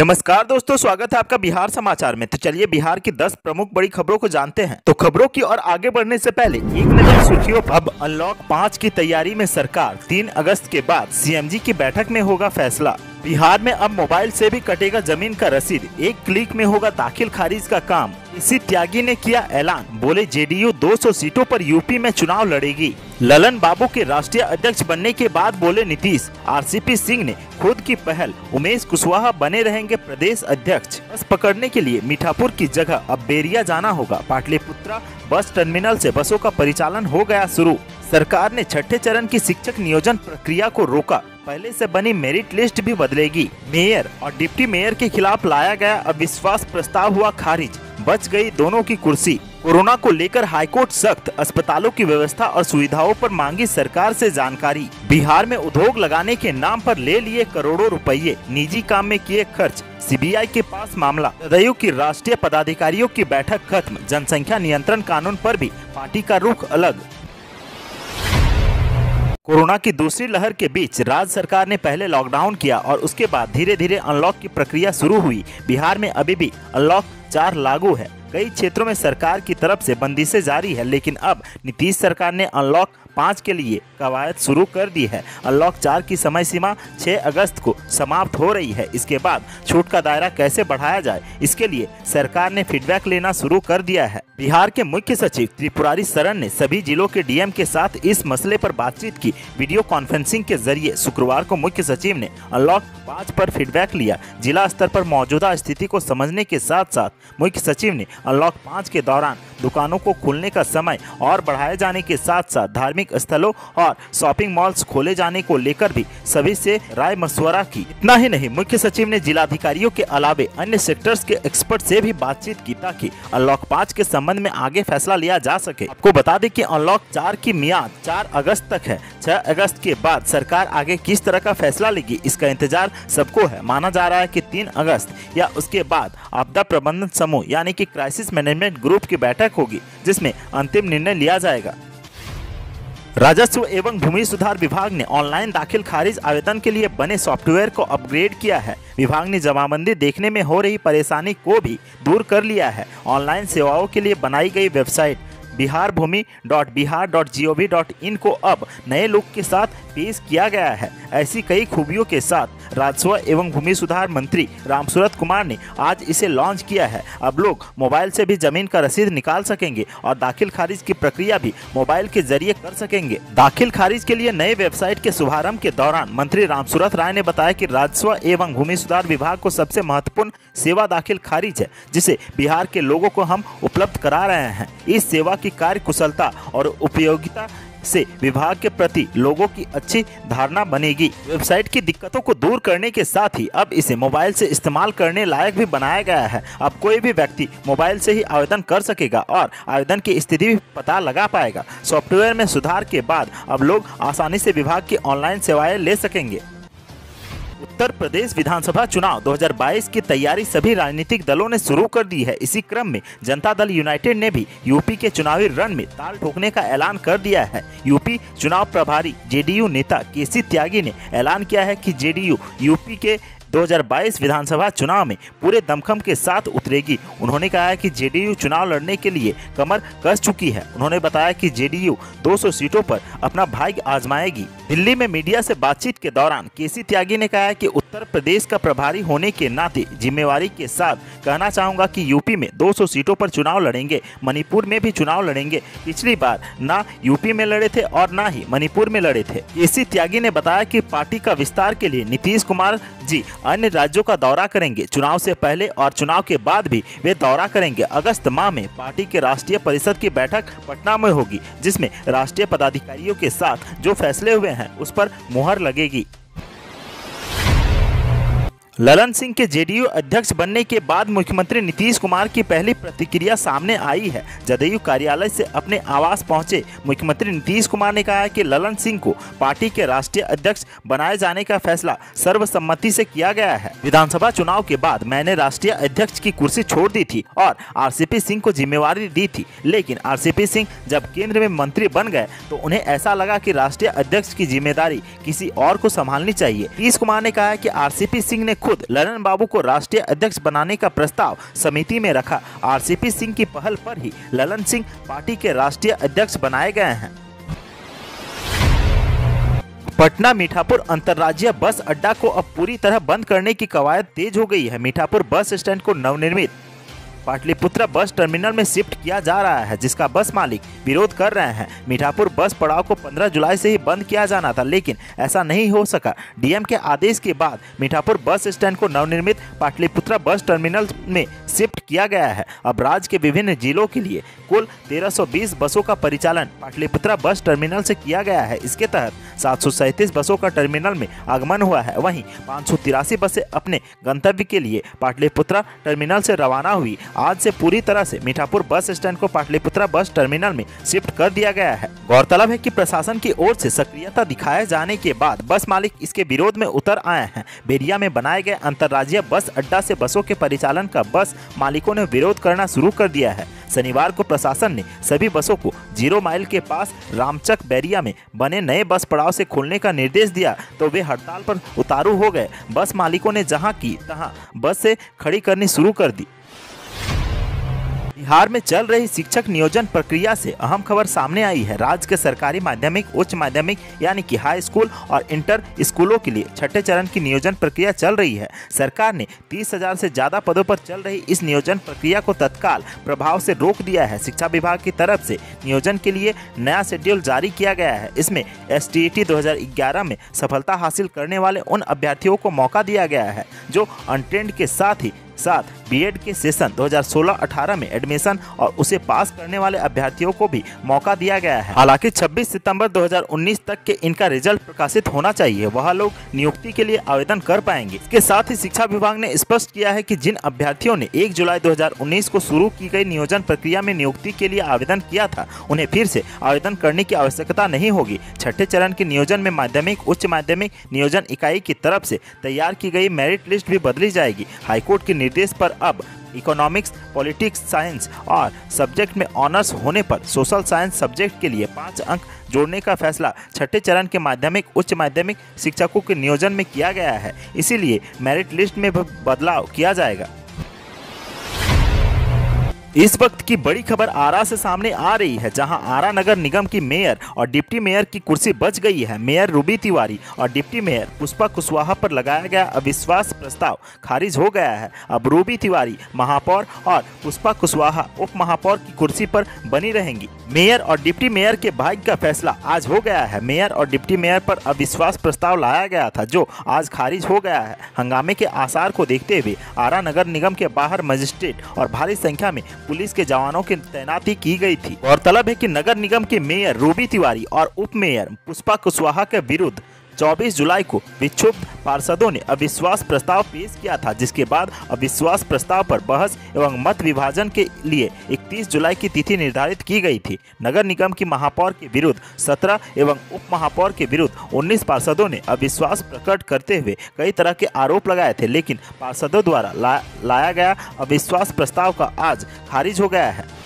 नमस्कार दोस्तों, स्वागत है आपका बिहार समाचार में। तो चलिए, बिहार की 10 प्रमुख बड़ी खबरों को जानते हैं। तो खबरों की और आगे बढ़ने से पहले, एक नज़र सुर्खियों अब अनलॉक पाँच की तैयारी में सरकार 3 अगस्त के बाद सीएमजी की बैठक में होगा फैसला। बिहार में अब मोबाइल से भी कटेगा ज़मीन का रसीद, एक क्लिक में होगा दाखिल खारिज का काम। इसी त्यागी ने किया ऐलान, बोले जेडीयू 200 सीटों पर यूपी में चुनाव लड़ेगी। ललन बाबू के राष्ट्रीय अध्यक्ष बनने के बाद बोले नीतीश, आरसीपी सिंह ने खुद की पहल, उमेश कुशवाहा बने रहेंगे प्रदेश अध्यक्ष। बस पकड़ने के लिए मीठापुर की जगह अब बेरिया जाना होगा। पाटलिपुत्रा बस टर्मिनल से बसों का परिचालन हो गया शुरू। सरकार ने छठे चरण की शिक्षक नियोजन प्रक्रिया को रोका। पहले से बनी मेरिट लिस्ट भी बदलेगी। मेयर और डिप्टी मेयर के खिलाफ लाया गया अविश्वास प्रस्ताव हुआ खारिज। बच गई दोनों की कुर्सी। कोरोना को लेकर हाईकोर्ट सख्त, अस्पतालों की व्यवस्था और सुविधाओं पर मांगी सरकार से जानकारी। बिहार में उद्योग लगाने के नाम पर ले लिए करोड़ों रुपए निजी काम में किए खर्च। सीबीआई के पास मामला। जदयू की राष्ट्रीय पदाधिकारियों की बैठक खत्म। जनसंख्या नियंत्रण कानून पर भी पार्टी का रुख अलग। कोरोना की दूसरी लहर के बीच राज्य सरकार ने पहले लॉकडाउन किया और उसके बाद धीरे धीरे अनलॉक की प्रक्रिया शुरू हुई। बिहार में अभी भी अनलॉक चार लागू है। कई क्षेत्रों में सरकार की तरफ़ से बंदिशें जारी है, लेकिन अब नीतीश सरकार ने अनलॉक पाँच के लिए कवायद शुरू कर दी है। अनलॉक चार की समय सीमा 6 अगस्त को समाप्त हो रही है। इसके बाद छूट का दायरा कैसे बढ़ाया जाए, इसके लिए सरकार ने फीडबैक लेना शुरू कर दिया है। बिहार के मुख्य सचिव त्रिपुरारी शरण ने सभी जिलों के डीएम के साथ इस मसले पर बातचीत की। वीडियो कॉन्फ्रेंसिंग के ज़रिए शुक्रवार को मुख्य सचिव ने अनलॉक पाँच पर फीडबैक लिया। जिला स्तर पर मौजूदा स्थिति को समझने के साथ साथ मुख्य सचिव ने अनलॉक पाँच के दौरान। दुकानों को खुलने का समय और बढ़ाए जाने के साथ साथ धार्मिक स्थलों और शॉपिंग मॉल्स खोले जाने को लेकर भी सभी से राय मशवरा की। इतना ही नहीं, मुख्य सचिव ने जिलाधिकारियों के अलावे अन्य सेक्टर्स के एक्सपर्ट से भी बातचीत की ताकि अनलॉक पाँच के संबंध में आगे फैसला लिया जा सके। आपको बता दें कि अनलॉक चार की मियाद चार अगस्त तक है। छह अगस्त के बाद सरकार आगे किस तरह का फैसला लेगी, इसका इंतज़ार सबको है। माना जा रहा है कि तीन अगस्त या उसके बाद आपदा प्रबंधन समूह, यानी कि क्राइसिस मैनेजमेंट ग्रुप की बैठक होगी, जिसमें अंतिम निर्णय लिया जाएगा। राजस्व एवं भूमि सुधार विभाग ने ऑनलाइन दाखिल खारिज आवेदन के लिए बने सॉफ्टवेयर को अपग्रेड किया है। विभाग ने जमाबंदी देखने में हो रही परेशानी को भी दूर कर लिया है। ऑनलाइन सेवाओं के लिए बनाई गई website Bihar Bhumi dot Bihar dot G O V dot in को अब नए लुक के साथ पेश किया गया है। ऐसी कई खूबियों के साथ राजस्व एवं भूमि सुधार मंत्री रामसूरत कुमार ने आज इसे लॉन्च किया है। अब लोग मोबाइल से भी ज़मीन का रसीद निकाल सकेंगे और दाखिल खारिज की प्रक्रिया भी मोबाइल के ज़रिए कर सकेंगे। दाखिल खारिज के लिए नए वेबसाइट के शुभारंभ के दौरान मंत्री रामसूरत राय ने बताया कि राजस्व एवं भूमि सुधार विभाग को सबसे महत्वपूर्ण सेवा दाखिल खारिज है, जिसे बिहार के लोगों को हम उपलब्ध करा रहे हैं। इस सेवा की कार्य कुशलता और उपयोगिता से विभाग के प्रति लोगों की अच्छी धारणा बनेगी। वेबसाइट की दिक्कतों को दूर करने के साथ ही अब इसे मोबाइल से इस्तेमाल करने लायक भी बनाया गया है। अब कोई भी व्यक्ति मोबाइल से ही आवेदन कर सकेगा और आवेदन की स्थिति भी पता लगा पाएगा। सॉफ्टवेयर में सुधार के बाद अब लोग आसानी से विभाग की ऑनलाइन सेवाएँ ले सकेंगे। उत्तर प्रदेश विधानसभा चुनाव 2022 की तैयारी सभी राजनीतिक दलों ने शुरू कर दी है। इसी क्रम में जनता दल यूनाइटेड ने भी यूपी के चुनावी रण में ताल ठोकने का ऐलान कर दिया है। यूपी चुनाव प्रभारी जेडीयू नेता केसी त्यागी ने ऐलान किया है कि जेडीयू यूपी के 2022 विधानसभा चुनाव में पूरे दमखम के साथ उतरेगी। उन्होंने कहा कि जेडीयू चुनाव लड़ने के लिए कमर कस चुकी है। उन्होंने बताया कि जेडीयू 200 सीटों पर अपना भाग्य आजमाएगी। दिल्ली में मीडिया से बातचीत के दौरान केसी त्यागी ने कहा कि उत्तर प्रदेश का प्रभारी होने के नाते जिम्मेवारी के साथ कहना चाहूँगा कि यूपी में 200 सीटों पर चुनाव लड़ेंगे। मणिपुर में भी चुनाव लड़ेंगे। पिछली बार ना यूपी में लड़े थे और ना ही मणिपुर में लड़े थे। केसी त्यागी ने बताया कि पार्टी का विस्तार के लिए नीतीश कुमार जी अन्य राज्यों का दौरा करेंगे। चुनाव से पहले और चुनाव के बाद भी वे दौरा करेंगे। अगस्त माह में पार्टी के राष्ट्रीय परिषद की बैठक पटना में होगी, जिसमें राष्ट्रीय पदाधिकारियों के साथ जो फैसले हुए हैं, उस पर मुहर लगेगी। ललन सिंह के जेडीयू अध्यक्ष बनने के बाद मुख्यमंत्री नीतीश कुमार की पहली प्रतिक्रिया सामने आई है। जदयू कार्यालय से अपने आवास पहुँचे मुख्यमंत्री नीतीश कुमार ने कहा कि ललन सिंह को पार्टी के राष्ट्रीय अध्यक्ष बनाए जाने का फैसला सर्वसम्मति से किया गया है। विधानसभा चुनाव के बाद मैंने राष्ट्रीय अध्यक्ष की कुर्सी छोड़ दी थी और आरसीपी सिंह को जिम्मेवारी दी थी। लेकिन आरसीपी सिंह जब केंद्र में मंत्री बन गए तो उन्हें ऐसा लगा की राष्ट्रीय अध्यक्ष की ज़िम्मेदारी किसी और को संभालनी चाहिए। नीतीश कुमार ने कहा कि आरसीपी सिंह ने खुद खुद ललन बाबू को राष्ट्रीय अध्यक्ष बनाने का प्रस्ताव समिति में रखा। आरसीपी सिंह की पहल पर ही ललन सिंह पार्टी के राष्ट्रीय अध्यक्ष बनाए गए हैं। पटना मीठापुर अंतर्राज्य बस अड्डा को अब पूरी तरह बंद करने की कवायद तेज हो गई है। मीठापुर बस स्टैंड को नवनिर्मित पाटलिपुत्रा बस टर्मिनल में शिफ्ट किया जा रहा है, जिसका बस मालिक विरोध कर रहे हैं। मीठापुर बस पड़ाव को 15 जुलाई से ही बंद किया जाना था, लेकिन ऐसा नहीं हो सका। डीएम के आदेश के बाद मीठापुर बस स्टैंड को नवनिर्मित पाटलिपुत्रा बस टर्मिनल में शिफ्ट किया गया है। अब राज्य के विभिन्न जिलों के लिए कुल 1320 बसों का परिचालन पाटलिपुत्रा बस टर्मिनल से किया गया है। इसके तहत सात सौ सैंतीस बसों का टर्मिनल में आगमन हुआ है। वहीं पाँच बसें अपने गंतव्य के लिए पाटलिपुत्रा टर्मिनल से रवाना हुई। आज से पूरी तरह से मीठापुर बस स्टैंड को पाटलिपुत्रा बस टर्मिनल में शिफ्ट कर दिया गया है। गौरतलब है कि प्रशासन की ओर से सक्रियता दिखाए जाने के बाद बस मालिक इसके विरोध में उतर आए हैं। बेरिया में बनाए गए अंतर्राज्यीय बस अड्डा से बसों के परिचालन का बस मालिकों ने विरोध करना शुरू कर दिया है। शनिवार को प्रशासन ने सभी बसों को ज़ीरो माइल के पास रामचक बैरिया में बने नए बस पड़ाव से खोलने का निर्देश दिया तो वे हड़ताल पर उतारू हो गए। बस मालिकों ने जहाँ की तहां बस से खड़ी करनी शुरू कर दी। बिहार में चल रही शिक्षक नियोजन प्रक्रिया से अहम खबर सामने आई है। राज्य के सरकारी माध्यमिक, उच्च माध्यमिक, यानी कि हाई स्कूल और इंटर स्कूलों के लिए छठे चरण की नियोजन प्रक्रिया चल रही है। सरकार ने तीस हज़ार से ज़्यादा पदों पर चल रही इस नियोजन प्रक्रिया को तत्काल प्रभाव से रोक दिया है। शिक्षा विभाग की तरफ़ से नियोजन के लिए नया शेड्यूल जारी किया गया है। इसमें एस टी में सफलता हासिल करने वाले उन अभ्यर्थियों को मौका दिया गया है, जो अनटेंड के साथ ही साथ बीएड के सेशन 2016-18 में एडमिशन और उसे पास करने वाले अभ्यर्थियों को भी मौका दिया गया है। हालाँकि 26 सितंबर 2019 तक के इनका रिज़ल्ट प्रकाशित होना चाहिए। वह लोग नियुक्ति के लिए आवेदन कर पाएँगे। इसके साथ ही शिक्षा विभाग ने स्पष्ट किया है कि जिन अभ्यर्थियों ने एक जुलाई 2019 को शुरू की गई नियोजन प्रक्रिया में नियुक्ति के लिए आवेदन किया था, उन्हें फिर से आवेदन करने की आवश्यकता नहीं होगी। छठे चरण के नियोजन में माध्यमिक, उच्च माध्यमिक नियोजन इकाई की तरफ़ से तैयार की गई मेरिट लिस्ट भी बदली जाएगी। हाईकोर्ट के निर्देश पर अब इकोनॉमिक्स पॉलिटिक्स साइंस और सब्जेक्ट में ऑनर्स होने पर सोशल साइंस सब्जेक्ट के लिए पाँच अंक जोड़ने का फैसला छठे चरण के माध्यमिक, उच्च माध्यमिक शिक्षकों के नियोजन में किया गया है। इसीलिए मेरिट लिस्ट में बदलाव किया जाएगा। इस वक्त की बड़ी खबर आरा से सामने आ रही है, जहाँ आरा नगर निगम की मेयर और डिप्टी मेयर की कुर्सी बच गई है। मेयर रूबी तिवारी और डिप्टी मेयर पुष्पा कुशवाहा पर लगाया गया अविश्वास प्रस्ताव खारिज हो गया है। अब रूबी तिवारी, महापौर और पुष्पा कुशवाहा उप महापौर की कुर्सी पर बनी रहेंगी। मेयर और डिप्टी मेयर के भाग्य का फैसला आज हो गया है। मेयर और डिप्टी मेयर पर अविश्वास प्रस्ताव लाया गया था, जो आज खारिज हो गया है। हंगामे के आसार को देखते हुए आरा नगर निगम के बाहर मजिस्ट्रेट और भारी संख्या में पुलिस के जवानों की तैनाती की गई थी। और तलब है कि नगर निगम के मेयर रूबी तिवारी और उप मेयर पुष्पा कुशवाहा के विरुद्ध 24 जुलाई को विक्षुब्ध पार्षदों ने अविश्वास प्रस्ताव पेश किया था जिसके बाद अविश्वास प्रस्ताव पर बहस एवं मत विभाजन के लिए 31 जुलाई की तिथि निर्धारित की गई थी। नगर निगम की महापौर के विरुद्ध 17 एवं उप महापौर के विरुद्ध 19 पार्षदों ने अविश्वास प्रकट करते हुए कई तरह के आरोप लगाए थे लेकिन पार्षदों द्वारा ला, लाया गया अविश्वास प्रस्ताव का आज खारिज हो गया है।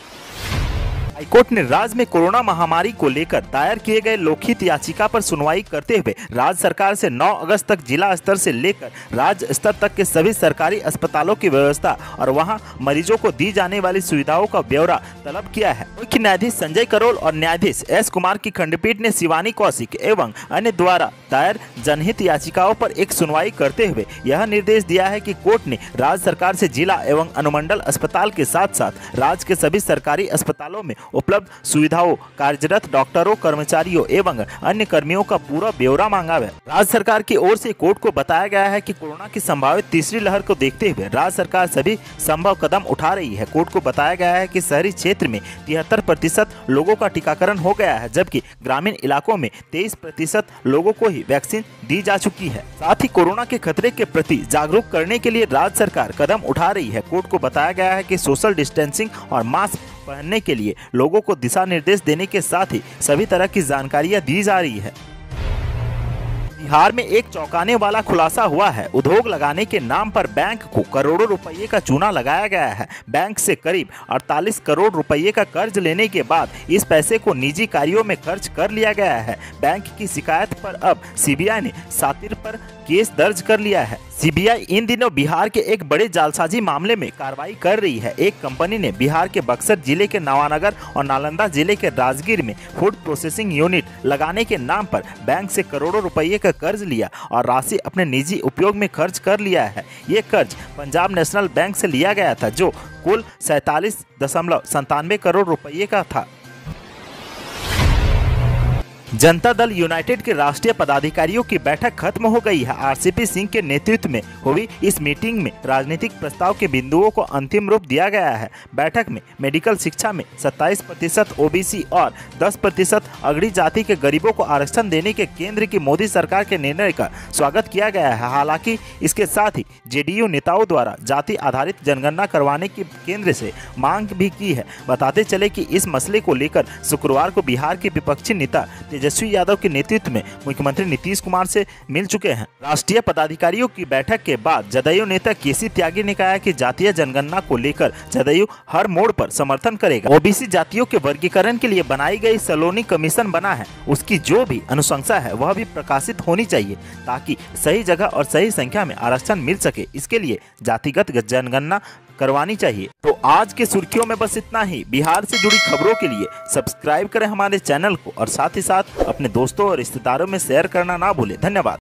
हाईकोर्ट ने राज्य में कोरोना महामारी को लेकर दायर किए गए लोकहित याचिका पर सुनवाई करते हुए राज्य सरकार से 9 अगस्त तक जिला स्तर से लेकर राज्य स्तर तक के सभी सरकारी अस्पतालों की व्यवस्था और वहाँ मरीजों को दी जाने वाली सुविधाओं का ब्यौरा तलब किया है। मुख्य न्यायाधीश संजय करोल और न्यायाधीश एस कुमार की खंडपीठ ने शिवानी कौशिक एवं अन्य द्वारा दायर जनहित याचिकाओं पर एक सुनवाई करते हुए यह निर्देश दिया है कि कोर्ट ने राज्य सरकार से जिला एवं अनुमंडल अस्पताल के साथ साथ राज्य के सभी सरकारी अस्पतालों में उपलब्ध सुविधाओं, कार्यरत डॉक्टरों, कर्मचारियों एवं अन्य कर्मियों का पूरा ब्यौरा मांगा है राज्य सरकार की ओर से कोर्ट को बताया गया है कि कोरोना की संभावित तीसरी लहर को देखते हुए राज्य सरकार सभी संभव कदम उठा रही है। कोर्ट को बताया गया है कि शहरी क्षेत्र में तिहत्तर प्रतिशत लोगों का टीकाकरण हो गया है, जबकि ग्रामीण इलाकों में तेईस प्रतिशत लोगों को ही वैक्सीन दी जा चुकी है। साथ ही कोरोना के खतरे के प्रति जागरूक करने के लिए राज्य सरकार कदम उठा रही है। कोर्ट को बताया गया है कि सोशल डिस्टेंसिंग और मास्क पहनने के लिए लोगों को दिशा निर्देश देने के साथ ही सभी तरह की जानकारियाँ दी जा रही है। बिहार में एक चौंकाने वाला खुलासा हुआ है। उद्योग लगाने के नाम पर बैंक को करोड़ों रुपए का चूना लगाया गया है। बैंक से करीब 48 करोड़ रुपए का कर्ज लेने के बाद इस पैसे को निजी कार्यों में खर्च कर लिया गया है। बैंक की शिकायत पर अब सीबीआई ने सातिर पर केस दर्ज कर लिया है। सीबीआई इन दिनों बिहार के एक बड़े जालसाजी मामले में कार्रवाई कर रही है। एक कंपनी ने बिहार के बक्सर ज़िले के नवानगर और नालंदा ज़िले के राजगीर में फ़ूड प्रोसेसिंग यूनिट लगाने के नाम पर बैंक से करोड़ों रुपए का कर्ज लिया और राशि अपने निजी उपयोग में खर्च कर लिया है। ये कर्ज पंजाब नेशनल बैंक से लिया गया था, जो कुल सैतालीस दशमलव संतानवे करोड़ रुपये का था। जनता दल यूनाइटेड के राष्ट्रीय पदाधिकारियों की बैठक खत्म हो गई है। आरसीपी सिंह के नेतृत्व में हुई इस मीटिंग में राजनीतिक प्रस्ताव के बिंदुओं को अंतिम रूप दिया गया है। बैठक में मेडिकल शिक्षा में 27 प्रतिशत ओबीसी और 10 प्रतिशत अगड़ी जाति के गरीबों को आरक्षण देने के केंद्र की मोदी सरकार के निर्णय का स्वागत किया गया है। हालाँकि इसके साथ ही जेडीयू नेताओं द्वारा जाति आधारित जनगणना करवाने की केंद्र से मांग भी की है। बताते चले कि इस मसले को लेकर शुक्रवार को बिहार के विपक्षी नेता तेजस्वी यादव के नेतृत्व में मुख्यमंत्री नीतीश कुमार से मिल चुके हैं। राष्ट्रीय पदाधिकारियों की बैठक के बाद जदयू नेता केसी त्यागी ने कहा कि जातीय जनगणना को लेकर जदयू हर मोड़ पर समर्थन करेगा। ओबीसी जातियों के वर्गीकरण के लिए बनाई गई सलोनी कमीशन बना है। उसकी जो भी अनुशंसा है, वह भी प्रकाशित होनी चाहिए, ताकि सही जगह और सही संख्या में आरक्षण मिल सके। इसके लिए जातिगत जनगणना करवानी चाहिए। तो आज के सुर्खियों में बस इतना ही। बिहार से जुड़ी खबरों के लिए सब्सक्राइब करें हमारे चैनल को और साथ ही साथ अपने दोस्तों और रिश्तेदारों में शेयर करना ना भूलें। धन्यवाद।